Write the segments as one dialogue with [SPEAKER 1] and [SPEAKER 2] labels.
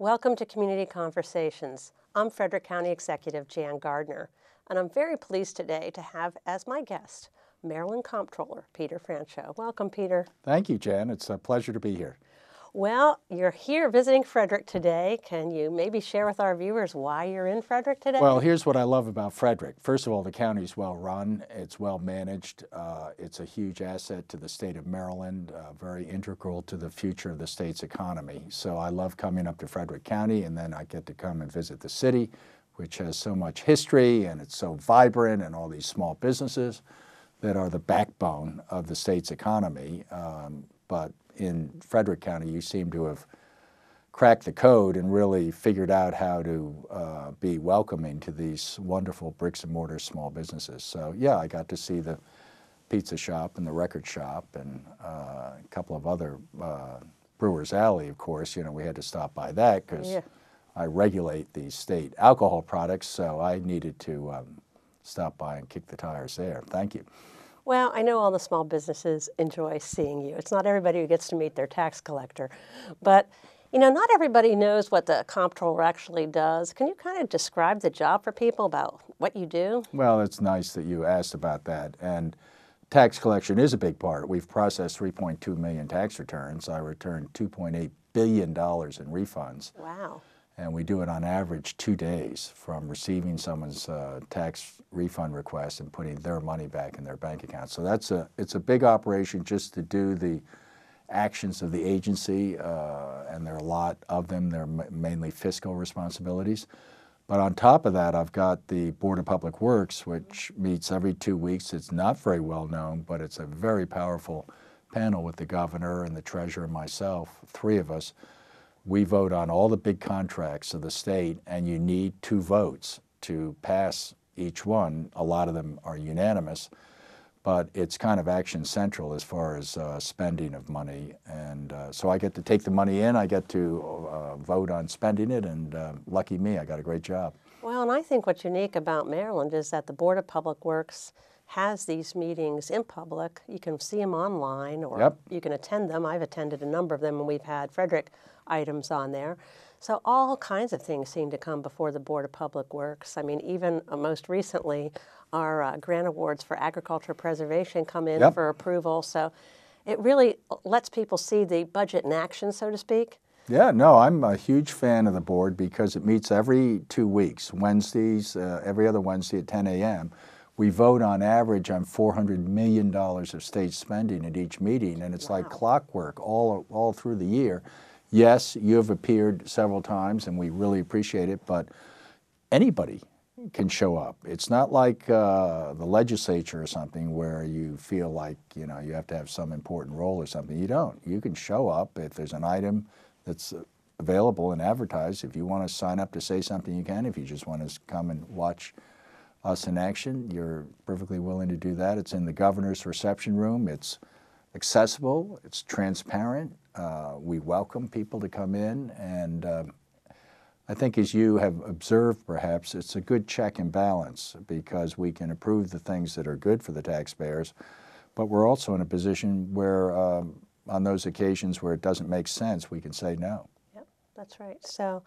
[SPEAKER 1] Welcome to Community Conversations. I'm Frederick County Executive Jan Gardner, and I'm very pleased today to have as my guest Maryland Comptroller Peter Franchot. Welcome, Peter.
[SPEAKER 2] Thank you, Jan. It's a pleasure to be here.
[SPEAKER 1] Well, you're here visiting Frederick today. Can you maybe share with our viewers why you're in Frederick today?
[SPEAKER 2] Well, here's what I love about Frederick. First of all, the county is well run, it's well managed, uh, it's a huge asset to the state of Maryland, uh, very integral to the future of the state's economy. So I love coming up to Frederick County, and then I get to come and visit the city, which has so much history and it's so vibrant, and all these small businesses that are the backbone of the state's economy. Um, but in Frederick County, you seem to have cracked the code and really figured out how to uh, be welcoming to these wonderful bricks and mortar small businesses. So yeah, I got to see the pizza shop and the record shop and uh, a couple of other uh, Brewers Alley, of course. You know, we had to stop by that because yeah. I regulate the state alcohol products, so I needed to um, stop by and kick the tires there. Thank you.
[SPEAKER 1] Well, I know all the small businesses enjoy seeing you. It's not everybody who gets to meet their tax collector. But, you know, not everybody knows what the comptroller actually does. Can you kind of describe the job for people about what you do?
[SPEAKER 2] Well, it's nice that you asked about that. And tax collection is a big part. We've processed 3.2 million tax returns. I returned $2.8 billion in refunds.
[SPEAKER 1] Wow
[SPEAKER 2] and we do it on average two days from receiving someone's uh, tax refund request and putting their money back in their bank account. So that's a it's a big operation just to do the actions of the agency, uh, and there are a lot of them. They're mainly fiscal responsibilities. But on top of that, I've got the Board of Public Works, which meets every two weeks. It's not very well known, but it's a very powerful panel with the governor and the treasurer and myself, three of us we vote on all the big contracts of the state, and you need two votes to pass each one. A lot of them are unanimous, but it's kind of action central as far as uh, spending of money. And uh, so I get to take the money in, I get to uh, vote on spending it, and uh, lucky me, I got a great job.
[SPEAKER 1] Well, and I think what's unique about Maryland is that the Board of Public Works has these meetings in public. You can see them online or
[SPEAKER 2] yep.
[SPEAKER 1] you can attend them. I've attended a number of them, and we've had Frederick items on there. So all kinds of things seem to come before the Board of Public Works. I mean, even uh, most recently, our uh, grant awards for agriculture preservation come in
[SPEAKER 2] yep.
[SPEAKER 1] for approval. So it really lets people see the budget in action, so to speak.
[SPEAKER 2] Yeah, no, I'm a huge fan of the board because it meets every two weeks, Wednesdays, uh, every other Wednesday at 10 a.m. We vote on average on $400 million of state spending at each meeting, and it's wow. like clockwork all, all through the year. Yes, you have appeared several times, and we really appreciate it, but anybody can show up. It's not like uh, the legislature or something where you feel like you know you have to have some important role or something. You don't. You can show up if there's an item that's available and advertised. If you want to sign up to say something, you can. If you just want to come and watch us in action, you're perfectly willing to do that. It's in the governor's reception room. It's accessible. It's transparent. Uh, we welcome people to come in, and uh, I think as you have observed perhaps, it's a good check and balance because we can approve the things that are good for the taxpayers, but we're also in a position where um, on those occasions where it doesn't make sense, we can say no.
[SPEAKER 1] Yep, that's right. So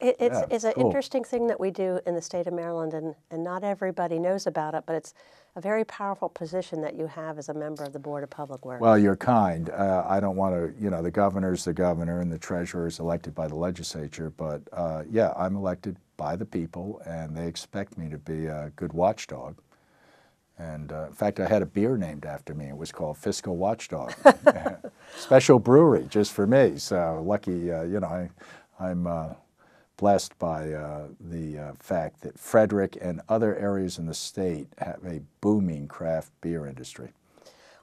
[SPEAKER 1] it, it's,
[SPEAKER 2] yeah,
[SPEAKER 1] it's an
[SPEAKER 2] cool.
[SPEAKER 1] interesting thing that we do in the state of Maryland, and, and not everybody knows about it, but it's a very powerful position that you have as a member of the Board of Public Works.
[SPEAKER 2] Well, you're kind. Uh, I don't want to, you know, the governor's the governor and the treasurer is elected by the legislature, but uh, yeah, I'm elected by the people, and they expect me to be a good watchdog. And uh, in fact, I had a beer named after me. It was called Fiscal Watchdog. Special brewery just for me. So lucky, uh, you know, I, I'm uh, blessed by uh, the uh, fact that Frederick and other areas in the state have a booming craft beer industry.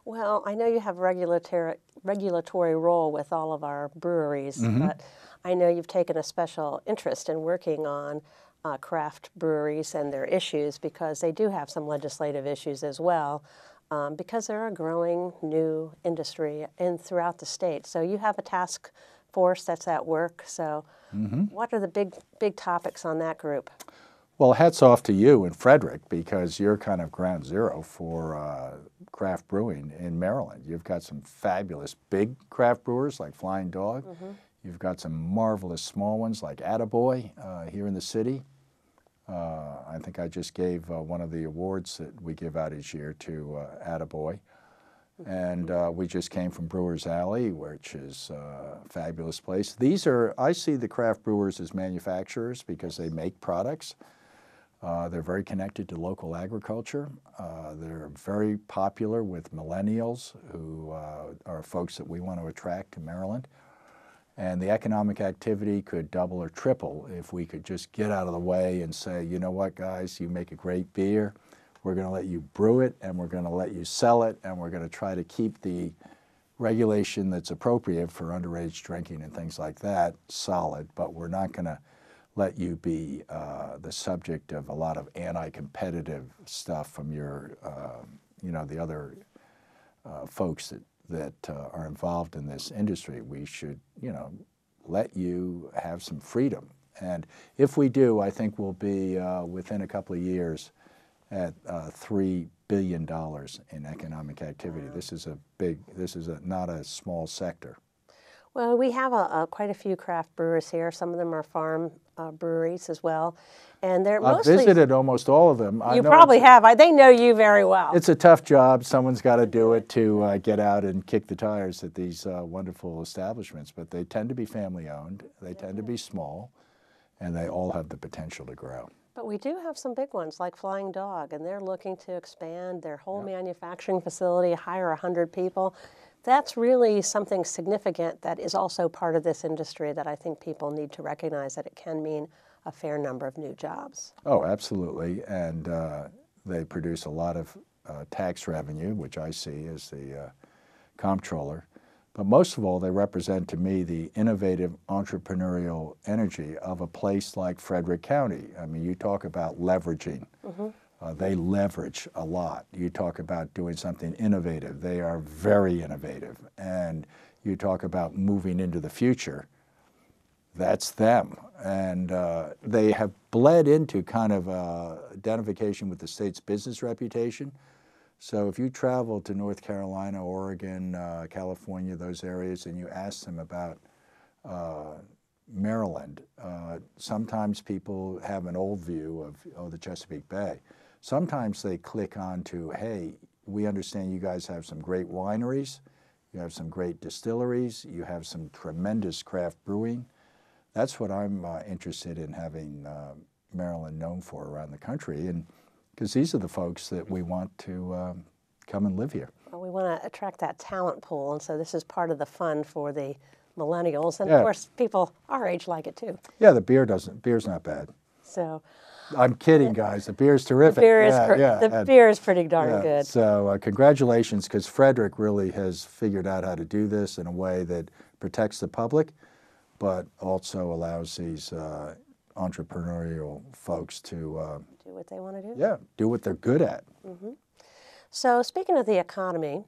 [SPEAKER 1] Well, I know you have regulatory regulatory role with all of our breweries,
[SPEAKER 2] mm-hmm.
[SPEAKER 1] but I know you've taken a special interest in working on uh, craft breweries and their issues because they do have some legislative issues as well. Um, because they're a growing new industry in throughout the state. So you have a task force that's at work. So,
[SPEAKER 2] mm-hmm.
[SPEAKER 1] what are the big big topics on that group?
[SPEAKER 2] Well, hats off to you and Frederick because you're kind of ground zero for uh, craft brewing in Maryland. You've got some fabulous big craft brewers like Flying Dog.
[SPEAKER 1] Mm-hmm.
[SPEAKER 2] You've got some marvelous small ones like Attaboy uh, here in the city. Uh, I think I just gave uh, one of the awards that we give out each year to uh, Attaboy. And uh, we just came from Brewers Alley, which is uh, a fabulous place. These are, I see the craft brewers as manufacturers because they make products. Uh, they're very connected to local agriculture. Uh, they're very popular with millennials, who uh, are folks that we want to attract to Maryland. And the economic activity could double or triple if we could just get out of the way and say, you know what, guys, you make a great beer. We're going to let you brew it and we're going to let you sell it and we're going to try to keep the regulation that's appropriate for underage drinking and things like that solid, but we're not going to let you be uh, the subject of a lot of anti-competitive stuff from your, uh, you know, the other uh, folks that that uh, are involved in this industry. We should, you know, let you have some freedom. And if we do, I think we'll be uh, within a couple of years at uh, three billion dollars in economic activity. This is a big. This is a, not a small sector.
[SPEAKER 1] Well, we have a, a, quite a few craft brewers here. Some of them are farm uh, breweries as well, and they're
[SPEAKER 2] I've
[SPEAKER 1] mostly.
[SPEAKER 2] visited almost all of them. I
[SPEAKER 1] You probably have. I, they know you very well.
[SPEAKER 2] It's a tough job. Someone's got to do it to uh, get out and kick the tires at these uh, wonderful establishments. But they tend to be family owned. They tend to be small, and they all have the potential to grow.
[SPEAKER 1] But we do have some big ones like Flying Dog, and they're looking to expand their whole manufacturing facility, hire 100 people. That's really something significant that is also part of this industry that I think people need to recognize that it can mean a fair number of new jobs.
[SPEAKER 2] Oh, absolutely. And uh, they produce a lot of uh, tax revenue, which I see as the uh, comptroller. But most of all, they represent to me the innovative entrepreneurial energy of a place like Frederick County. I mean, you talk about leveraging. Uh, they leverage a lot. You talk about doing something innovative. They are very innovative. And you talk about moving into the future that's them. And uh, they have bled into kind of uh, identification with the state's business reputation. So if you travel to North Carolina, Oregon, uh, California, those areas, and you ask them about uh, Maryland, uh, sometimes people have an old view of oh the Chesapeake Bay. Sometimes they click on to hey, we understand you guys have some great wineries, you have some great distilleries, you have some tremendous craft brewing. That's what I'm uh, interested in having uh, Maryland known for around the country, and because these are the folks that we want to um, come and live here.
[SPEAKER 1] Well, we want to attract that talent pool, and so this is part of the fun for the millennials, and
[SPEAKER 2] Yeah.
[SPEAKER 1] of course, people our age like it too.
[SPEAKER 2] Yeah, the beer doesn't. Beer's not bad.
[SPEAKER 1] So
[SPEAKER 2] I'm kidding, guys. The beer's terrific.
[SPEAKER 1] beer is
[SPEAKER 2] yeah, yeah,
[SPEAKER 1] the
[SPEAKER 2] and-
[SPEAKER 1] beer is pretty darn
[SPEAKER 2] yeah.
[SPEAKER 1] good.
[SPEAKER 2] So uh, congratulations, because Frederick really has figured out how to do this in a way that protects the public, but also allows these uh, entrepreneurial folks to, uh,
[SPEAKER 1] Do what they want to do.
[SPEAKER 2] yeah, do what they're good at.
[SPEAKER 1] So speaking of the economy,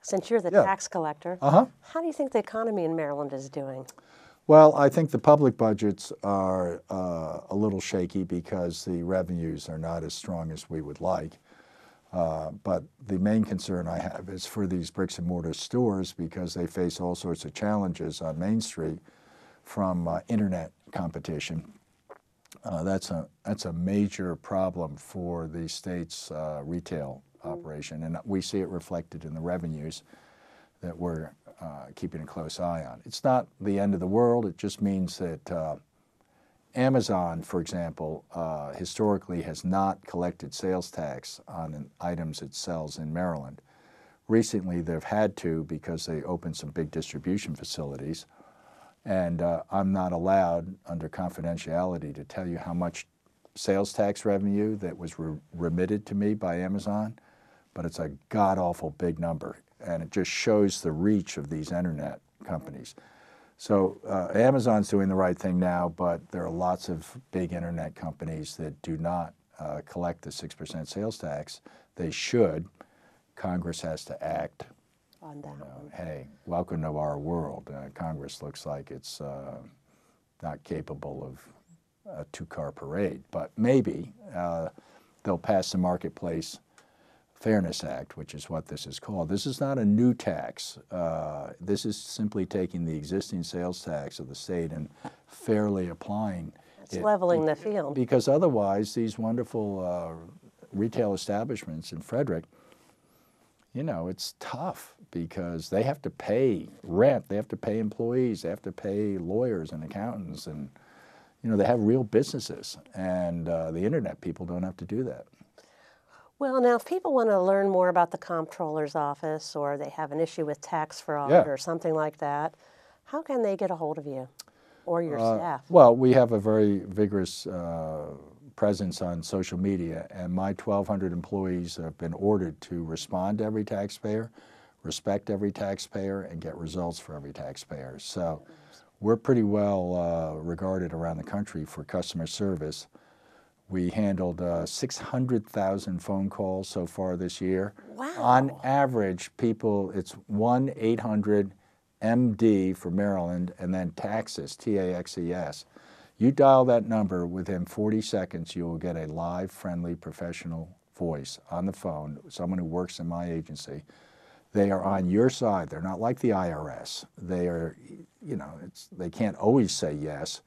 [SPEAKER 1] since you're the
[SPEAKER 2] Yeah.
[SPEAKER 1] tax collector,
[SPEAKER 2] Uh huh.
[SPEAKER 1] how do you think the economy in Maryland is doing?
[SPEAKER 2] Well, I think the public budgets are uh, a little shaky because the revenues are not as strong as we would like. Uh, but the main concern I have is for these bricks and mortar stores because they face all sorts of challenges on Main Street from uh, internet competition. Uh, that's a that's a major problem for the state's uh, retail operation, and we see it reflected in the revenues that we're uh, keeping a close eye on. It's not the end of the world. It just means that uh, Amazon, for example, uh, historically has not collected sales tax on items it sells in Maryland. Recently, they've had to because they opened some big distribution facilities, and uh, I'm not allowed, under confidentiality, to tell you how much sales tax revenue that was re- remitted to me by Amazon, but it's a god awful big number, and it just shows the reach of these internet companies. So uh, Amazon's doing the right thing now, but there are lots of big internet companies that do not uh, collect the 6% sales tax. They should. Congress has to act.
[SPEAKER 1] On that.
[SPEAKER 2] Uh, hey, welcome to our world. Uh, Congress looks like it's uh, not capable of a two car parade, but maybe uh, they'll pass the marketplace Fairness Act, which is what this is called. This is not a new tax. Uh, this is simply taking the existing sales tax of the state and fairly applying
[SPEAKER 1] It's
[SPEAKER 2] it.
[SPEAKER 1] leveling the field.
[SPEAKER 2] Because otherwise, these wonderful uh, retail establishments in Frederick, you know, it's tough because they have to pay rent, they have to pay employees, they have to pay lawyers and accountants, and you know, they have real businesses. And uh, the internet people don't have to do that.
[SPEAKER 1] Well, now, if people want to learn more about the comptroller's office or they have an issue with tax fraud
[SPEAKER 2] Yeah.
[SPEAKER 1] or something like that, how can they get a hold of you or your
[SPEAKER 2] Uh,
[SPEAKER 1] staff?
[SPEAKER 2] Well, we have a very vigorous uh, presence on social media, and my 1,200 employees have been ordered to respond to every taxpayer, respect every taxpayer, and get results for every taxpayer. So we're pretty well uh, regarded around the country for customer service. We handled uh, 600,000 phone calls so far this year.
[SPEAKER 1] Wow.
[SPEAKER 2] On average, people, it's 1 800 MD for Maryland and then taxes, T A X E S. You dial that number within 40 seconds, you will get a live, friendly, professional voice on the phone, someone who works in my agency. They are on your side. They're not like the IRS. They are, you know, it's, they can't always say yes,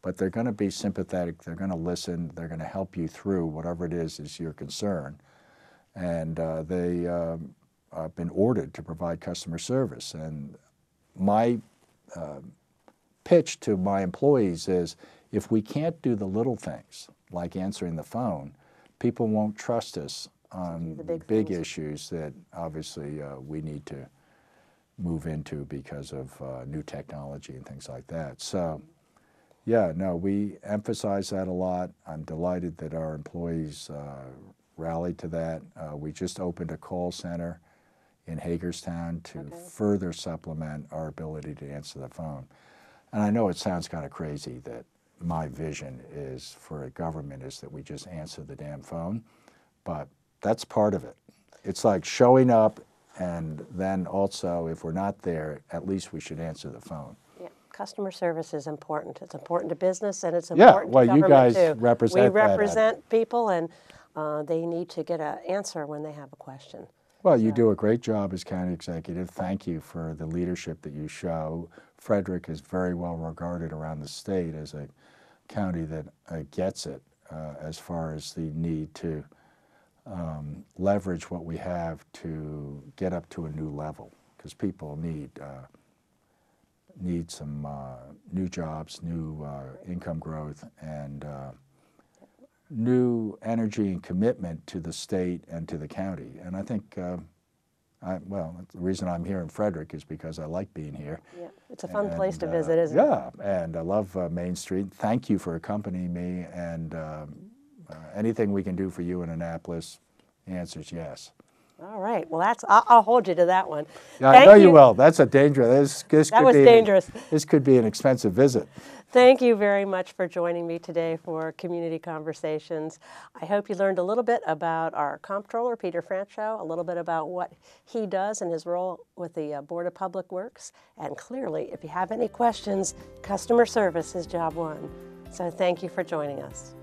[SPEAKER 2] but they're going to be sympathetic. They're going to listen. They're going to help you through whatever it is is your concern. And uh, they um, been ordered to provide customer service. And my uh, pitch to my employees is if we can't do the little things like answering the phone, people won't trust us on
[SPEAKER 1] the big
[SPEAKER 2] big issues that obviously uh, we need to move into because of uh, new technology and things like that. So, yeah, no, we emphasize that a lot. I'm delighted that our employees uh, rallied to that. Uh, we just opened a call center in Hagerstown to further supplement our ability to answer the phone. And I know it sounds kind of crazy that my vision is for a government is that we just answer the damn phone, but that's part of it. It's like showing up and then also if we're not there, at least we should answer the phone.
[SPEAKER 1] Yeah, customer service is important. It's important to business and it's
[SPEAKER 2] Yeah,
[SPEAKER 1] important
[SPEAKER 2] well,
[SPEAKER 1] to
[SPEAKER 2] you
[SPEAKER 1] government
[SPEAKER 2] guys
[SPEAKER 1] too.
[SPEAKER 2] represent
[SPEAKER 1] We
[SPEAKER 2] that,
[SPEAKER 1] represent people and uh, they need to get an answer when they have a question.
[SPEAKER 2] Well, you do a great job as county executive. Thank you for the leadership that you show. Frederick is very well regarded around the state as a county that uh, gets it uh, as far as the need to um, leverage what we have to get up to a new level because people need uh, need some uh, new jobs, new uh, income growth, and uh, new energy and commitment to the state and to the county. And I think, uh, I, well, the reason I'm here in Frederick is because I like being here.
[SPEAKER 1] Yeah, it's a fun place to
[SPEAKER 2] uh,
[SPEAKER 1] visit, isn't it?
[SPEAKER 2] Yeah, and I love uh, Main Street. Thank you for accompanying me. And um, uh, anything we can do for you in Annapolis, the answer is yes.
[SPEAKER 1] All right. Well, that's I'll, I'll hold you to that one.
[SPEAKER 2] Yeah, I know you will. That's a dangerous. This, this
[SPEAKER 1] That
[SPEAKER 2] could
[SPEAKER 1] was
[SPEAKER 2] be an-
[SPEAKER 1] dangerous.
[SPEAKER 2] this could be an expensive visit.
[SPEAKER 1] Thank you very much for joining me today for Community Conversations. I hope you learned a little bit about our comptroller, Peter Franchot, a little bit about what he does in his role with the uh, Board of Public Works. And clearly, if you have any questions, customer service is job one. So thank you for joining us.